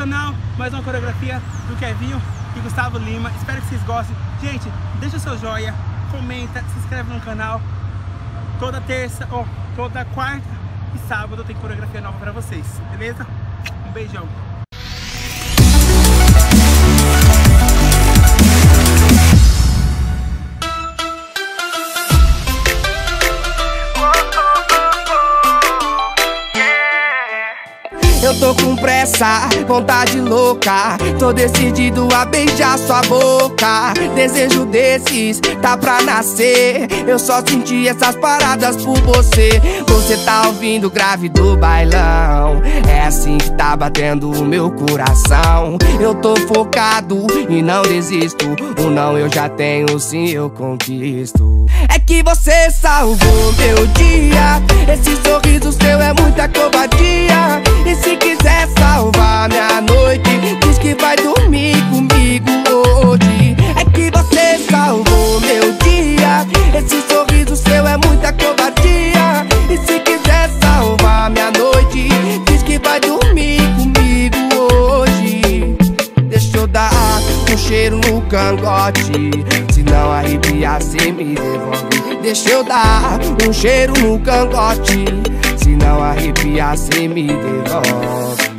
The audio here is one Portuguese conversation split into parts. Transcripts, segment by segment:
canal, mais uma coreografia do Kevinho e Gustavo Lima. Espero que vocês gostem. Gente, deixa o seu joia, comenta, se inscreve no canal. Toda terça, ó, toda quarta e sábado tem coreografia nova pra vocês, beleza? Um beijão. Tô com pressa, vontade louca. Tô decidido a beijar sua boca. Desejo desses, tá pra nascer. Eu só senti essas paradas por você. Você tá ouvindo grave do bailão. É assim que tá batendo o meu coração. Eu tô focado e não desisto. O não eu já tenho, sim eu conquisto. É que você salvou meu dia que vai dormir comigo hoje. É que você salvou meu dia. Esse sorriso seu é muita covardia. E se quiser salvar minha noite Diz que vai dormir comigo hoje. Deixa eu dar um cheiro no cangote Se não arrepiar, cê me devolve. Deixa eu dar um cheiro no cangote Se não arrepiar, cê me devolve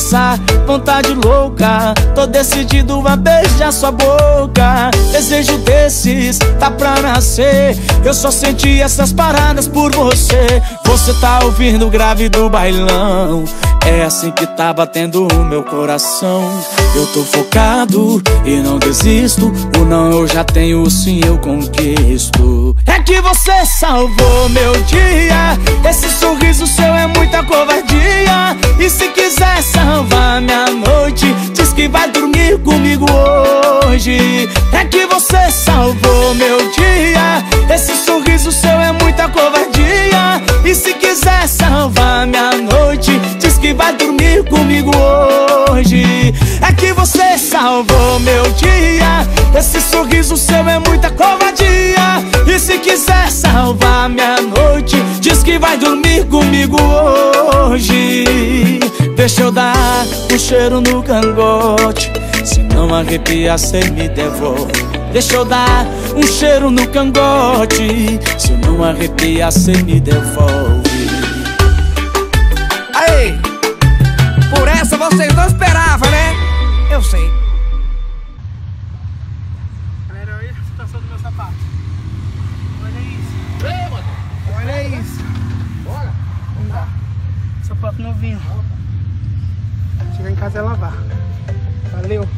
pressa, vontade louca. Tô decidido a beijar sua boca. Desejo desses, tá pra nascer. Eu só senti essas paradas por você. Você tá ouvindo o grave do bailão. É assim que tá batendo o meu coração. Eu tô focado e não desisto. O não eu já tenho, o sim eu conquisto. É que você salvou meu dia. Esse sorriso seu é muita covardia. E se quiser vai dormir comigo hoje. É que você salvou meu dia. Esse sorriso seu é muita covardia. E se quiser salvar minha noite Diz que vai dormir comigo hoje. É que você salvou meu dia. Esse sorriso seu é muita covardia. E se quiser salvar minha noite Diz que vai dormir comigo Deixa eu dar um cheiro no cangote Se não arrepia, cê me devolve Deixa eu dar um cheiro no cangote Se não arrepia, cê me devolve Aê, por essa vocês não esperavam, né? Eu sei Galera, olha a situação do meu sapato. Olha isso. Olha isso. Bora! Não dá. Sapato novinho. Chegar em casa é lavar. Valeu.